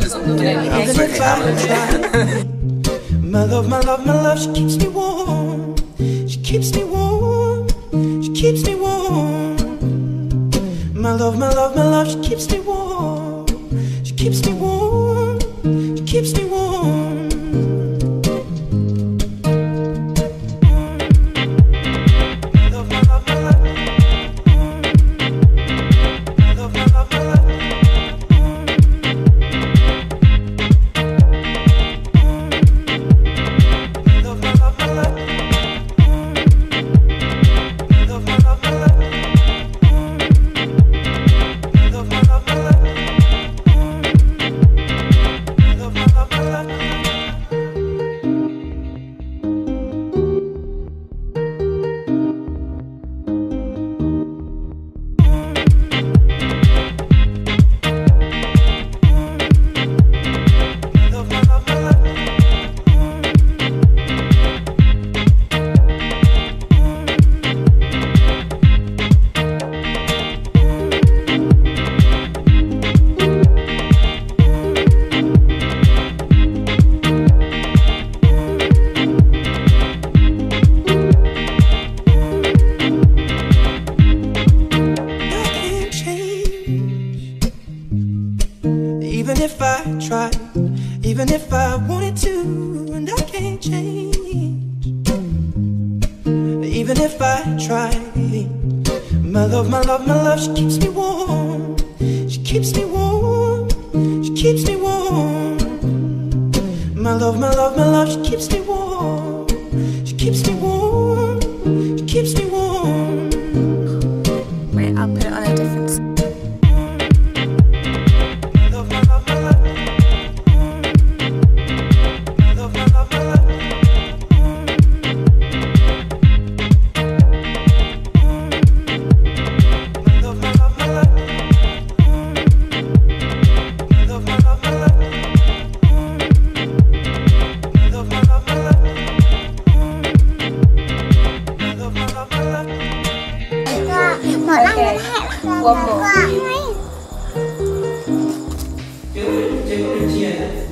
Just. My love, my love, my love, she keeps me warm. She keeps me warm. She keeps me warm. My love, my love, my love, she keeps me warm. She keeps me warm. Even if I try, my love, my love, my love, she keeps me warm. She keeps me warm. She keeps me warm. My love, my love, my love, she keeps me warm. She keeps me warm. There's a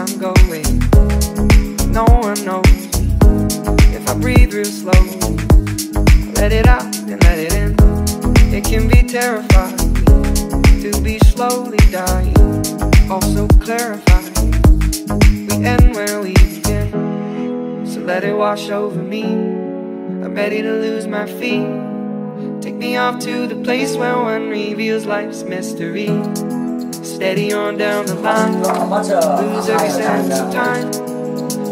I'm going. No one knows if I breathe real slow. Let it out and let it in. It can be terrifying to be slowly dying. Also clarifying. We end where we begin. So let it wash over me. I'm ready to lose my feet. Take me off to the place where one reveals life's mystery. Steady on down the line, lose every sense of time.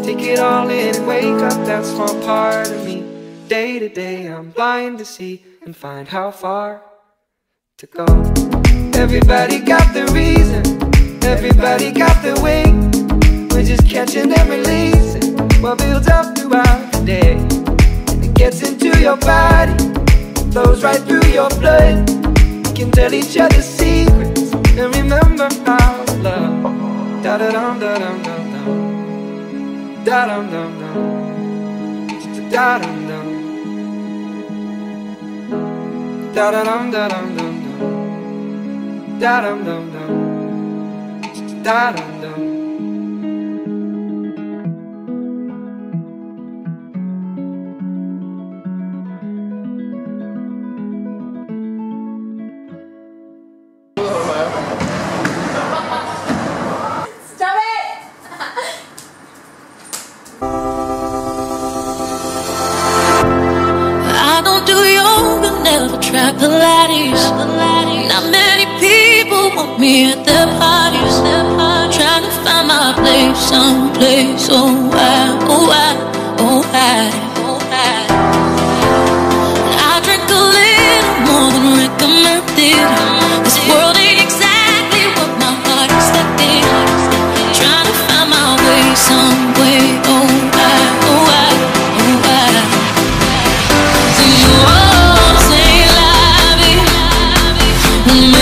Take it all in and wake up that small part of me. Day to day, I'm blind to see and find how far to go. Everybody got the reason, everybody got the way. We're just catching and releasing what builds up throughout the day. And it gets into your body, flows right through your blood. We can tell each other and our love. Da da dum da dum dum dum. Da dum dum dum. Da dum dum. Da da dum da dum dum dum. Da dum dum dum. Da dum dum. Pilates. Not many people want me at their parties. Trying to find my place, someplace. Oh, why, oh, why, oh, why. Maybe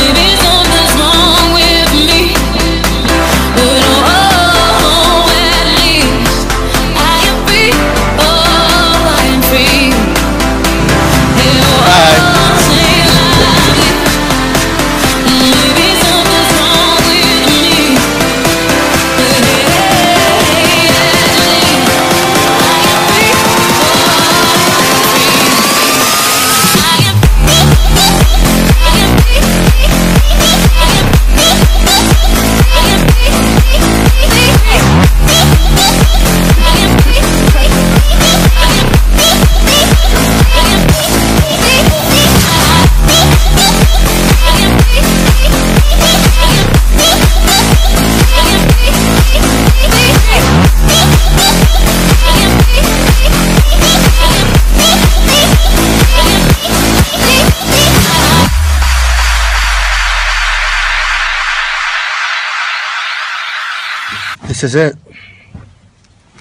This is it.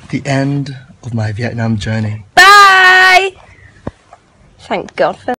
The end of my Vietnam journey. Bye! Thank God for